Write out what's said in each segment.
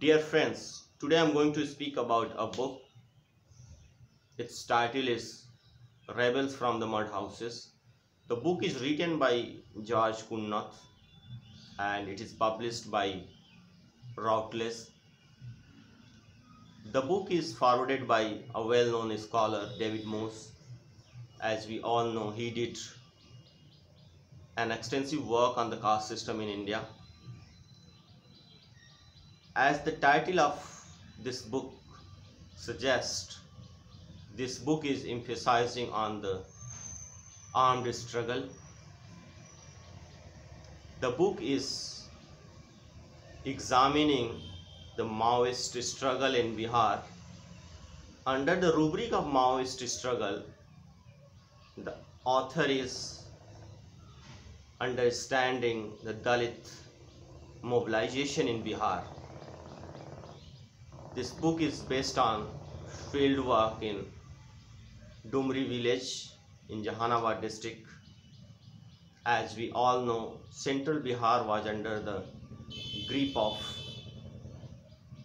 Dear friends, today I'm going to speak about a book. Its title is Rebels from the Mud Houses. The book is written by George Kunnath and it is published by Routledge. The book is forwarded by a well-known scholar, David Moose. As we all know, he did an extensive work on the caste system in India as the title of this book suggests, this book is emphasizing on the armed struggle. The book is examining the Maoist struggle in Bihar. Under the rubric of Maoist struggle, the author is understanding the Dalit mobilization in Bihar. This book is based on field work in Dumri village in Jahanabad district. As we all know, central Bihar was under the grip of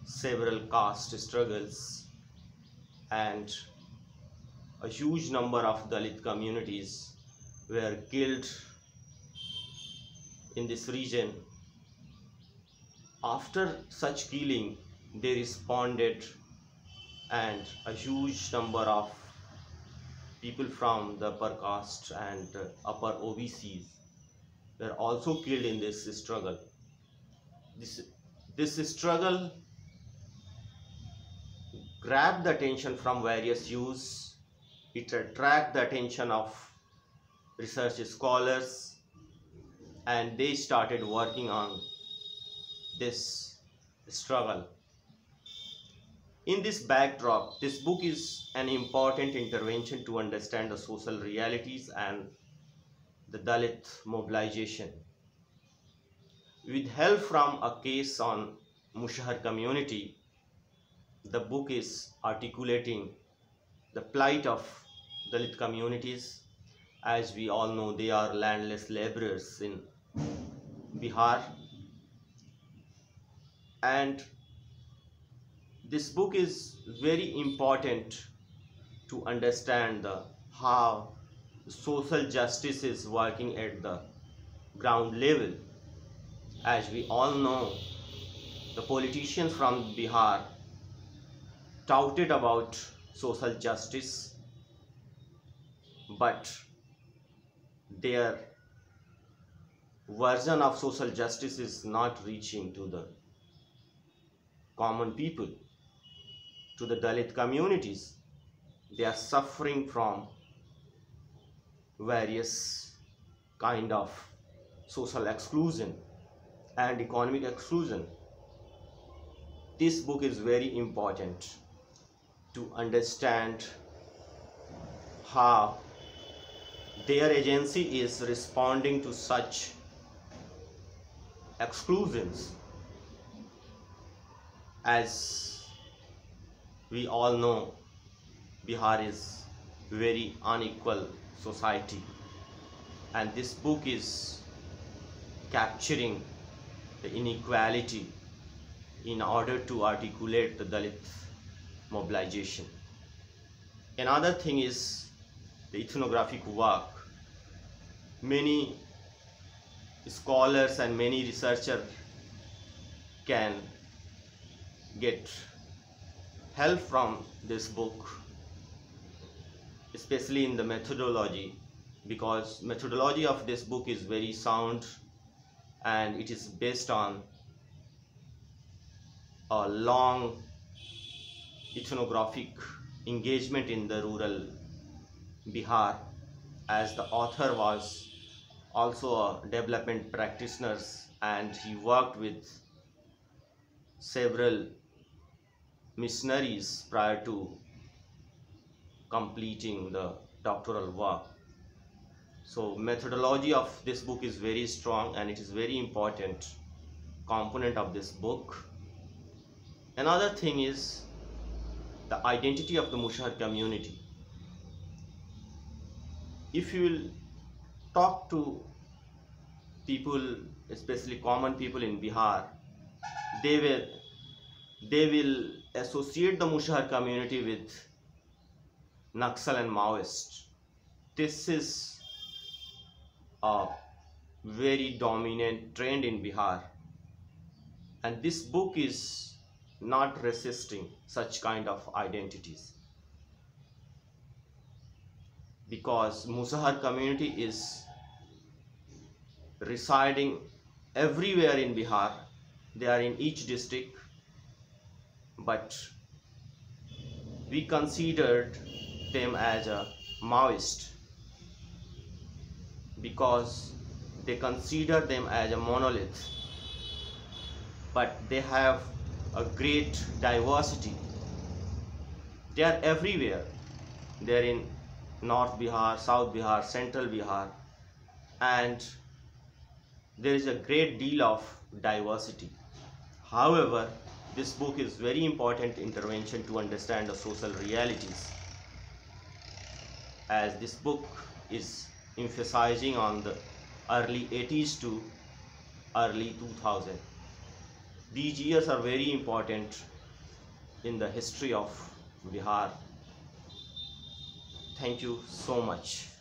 several caste struggles and a huge number of Dalit communities were killed in this region. After such killing, they responded and a huge number of people from the upper caste and uh, upper OBCs were also killed in this struggle. This, this struggle grabbed the attention from various youths. It attracted the attention of research scholars and they started working on this struggle. In this backdrop, this book is an important intervention to understand the social realities and the Dalit mobilization. With help from a case on Mushahar community, the book is articulating the plight of Dalit communities. As we all know, they are landless laborers in Bihar. And this book is very important to understand the how social justice is working at the ground level. As we all know the politicians from bihar touted about social justice but their version of social justice is not reaching to the common people to the Dalit communities. They are suffering from various kind of social exclusion and economic exclusion. This book is very important to understand how their agency is responding to such exclusions as we all know Bihar is very unequal society and this book is capturing the inequality in order to articulate the Dalit mobilization. Another thing is the ethnographic work. Many scholars and many researchers can get help from this book especially in the methodology because methodology of this book is very sound and it is based on a long ethnographic engagement in the rural Bihar as the author was also a development practitioners and he worked with several missionaries prior to completing the doctoral work. So methodology of this book is very strong and it is very important component of this book. Another thing is the identity of the Mushahar community. If you will talk to people, especially common people in Bihar, they will they will associate the Mushahar community with Naxal and Maoist. This is a very dominant trend in Bihar. And this book is not resisting such kind of identities. Because Musahar community is residing everywhere in Bihar. They are in each district but we considered them as a Maoist because they consider them as a monolith but they have a great diversity. They are everywhere. They are in north bihar south bihar central bihar and there is a great deal of diversity. However this book is very important intervention to understand the social realities. As this book is emphasizing on the early 80s to early 2000 these years are very important in the history of Bihar. Thank you so much